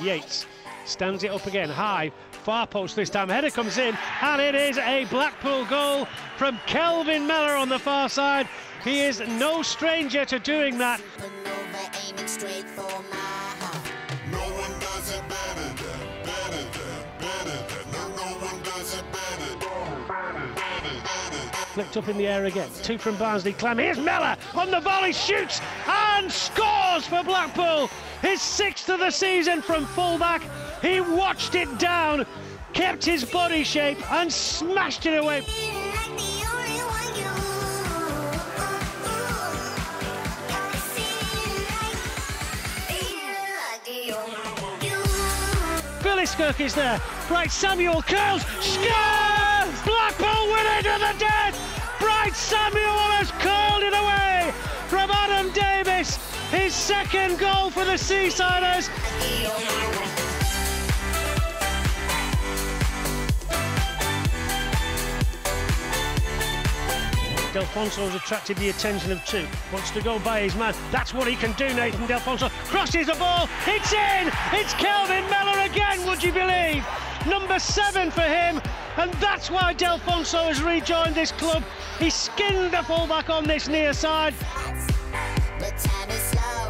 Yates stands it up again, high, far post this time. Header comes in, and it is a Blackpool goal from Kelvin Mellor on the far side. He is no stranger to doing that. Flicked up in the air again. Two from Barnsley. Clem. Here's Mellor on the volley, shoots and scores for Blackpool. His sixth of the season from fullback. He watched it down, kept his body shape and smashed it away. Billy Skirk is there. Bright Samuel curls, scores! Blackpool win it to the death! Bright Samuel has curled His second goal for the Seasiders. Delfouneso has attracted the attention of two. Wants to go by his man. That's what he can do, Nathan Delfouneso. Crosses the ball. It's in. It's Kelvin Mellor again, would you believe? Number seven for him. And that's why Delfouneso has rejoined this club. He skinned the fullback on this near side. But time is slow.